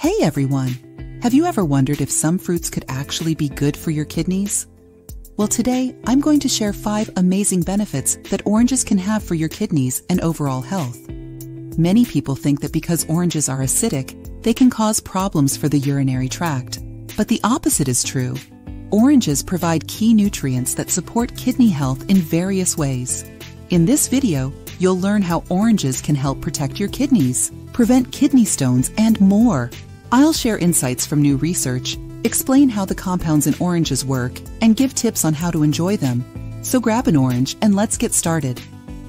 Hey everyone! Have you ever wondered if some fruits could actually be good for your kidneys? Well, today I'm going to share five amazing benefits that oranges can have for your kidneys and overall health. Many people think that because oranges are acidic, they can cause problems for the urinary tract. But the opposite is true. Oranges provide key nutrients that support kidney health in various ways. In this video, you'll learn how oranges can help protect your kidneys, prevent kidney stones, and more. I'll share insights from new research, explain how the compounds in oranges work, and give tips on how to enjoy them. So grab an orange and let's get started.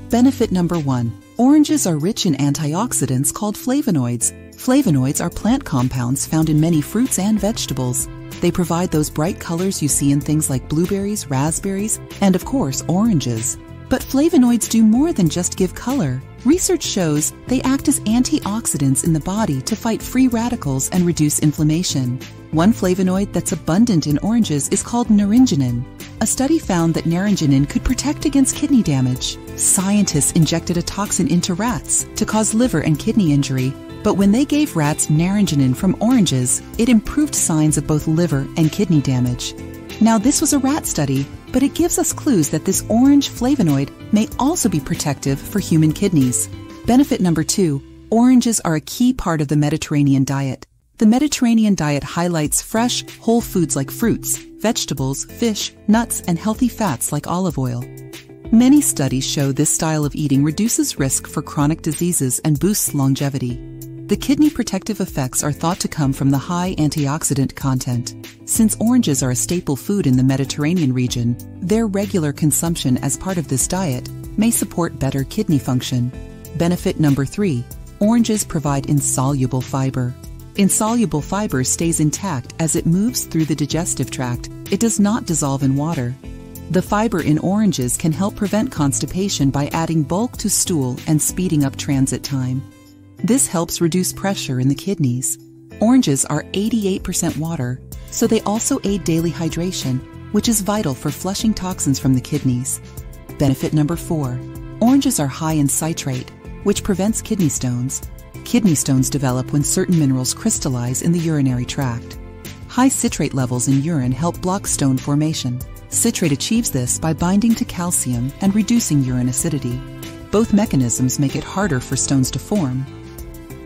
Benefit number one. Oranges are rich in antioxidants called flavonoids. Flavonoids are plant compounds found in many fruits and vegetables. They provide those bright colors you see in things like blueberries, raspberries, and of course, oranges. But flavonoids do more than just give color. Research shows they act as antioxidants in the body to fight free radicals and reduce inflammation. One flavonoid that's abundant in oranges is called naringenin. A study found that naringenin could protect against kidney damage. Scientists injected a toxin into rats to cause liver and kidney injury, but when they gave rats naringenin from oranges, it improved signs of both liver and kidney damage. Now, this was a rat study, but it gives us clues that this orange flavonoid may also be protective for human kidneys. Benefit number two oranges are a key part of the Mediterranean diet. The Mediterranean diet highlights fresh, whole foods like fruits, vegetables, fish, nuts, and healthy fats like olive oil. Many studies show this style of eating reduces risk for chronic diseases and boosts longevity. The kidney protective effects are thought to come from the high antioxidant content. Since oranges are a staple food in the Mediterranean region, their regular consumption as part of this diet may support better kidney function. Benefit number three oranges provide insoluble fiber. Insoluble fiber stays intact as it moves through the digestive tract. It does not dissolve in water. The fiber in oranges can help prevent constipation by adding bulk to stool and speeding up transit time. This helps reduce pressure in the kidneys. Oranges are 88% water, so they also aid daily hydration, which is vital for flushing toxins from the kidneys. Benefit number four oranges are high in citrate, which prevents kidney stones. Kidney stones develop when certain minerals crystallize in the urinary tract. High citrate levels in urine help block stone formation. Citrate achieves this by binding to calcium and reducing urine acidity. Both mechanisms make it harder for stones to form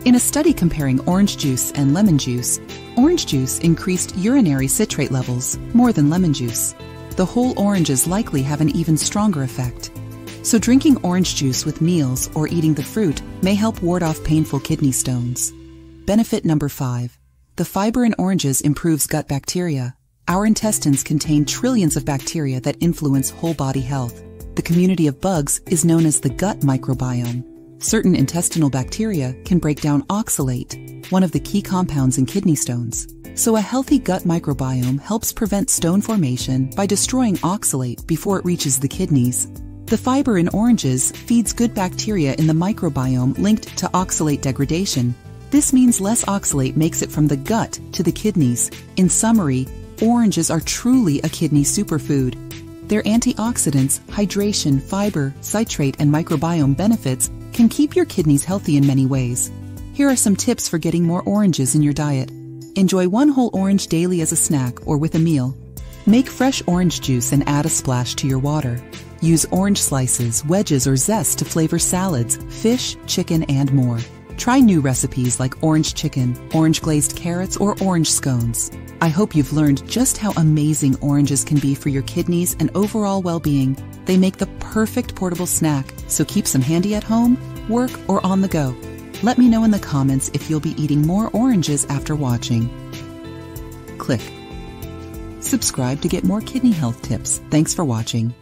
in a study comparing orange juice and lemon juice, orange juice increased urinary citrate levels more than lemon juice. The whole oranges likely have an even stronger effect. So drinking orange juice with meals or eating the fruit may help ward off painful kidney stones. Benefit number five. The fiber in oranges improves gut bacteria. Our intestines contain trillions of bacteria that influence whole body health. The community of bugs is known as the gut microbiome. Certain intestinal bacteria can break down oxalate, one of the key compounds in kidney stones. So a healthy gut microbiome helps prevent stone formation by destroying oxalate before it reaches the kidneys. The fiber in oranges feeds good bacteria in the microbiome linked to oxalate degradation. This means less oxalate makes it from the gut to the kidneys. In summary, oranges are truly a kidney superfood. Their antioxidants, hydration, fiber, citrate, and microbiome benefits can keep your kidneys healthy in many ways. Here are some tips for getting more oranges in your diet. Enjoy one whole orange daily as a snack or with a meal. Make fresh orange juice and add a splash to your water. Use orange slices, wedges, or zest to flavor salads, fish, chicken, and more. Try new recipes like orange chicken, orange glazed carrots, or orange scones. I hope you've learned just how amazing oranges can be for your kidneys and overall well being. They make the perfect portable snack, so keep some handy at home, work, or on the go. Let me know in the comments if you'll be eating more oranges after watching. Click. Subscribe to get more kidney health tips. Thanks for watching.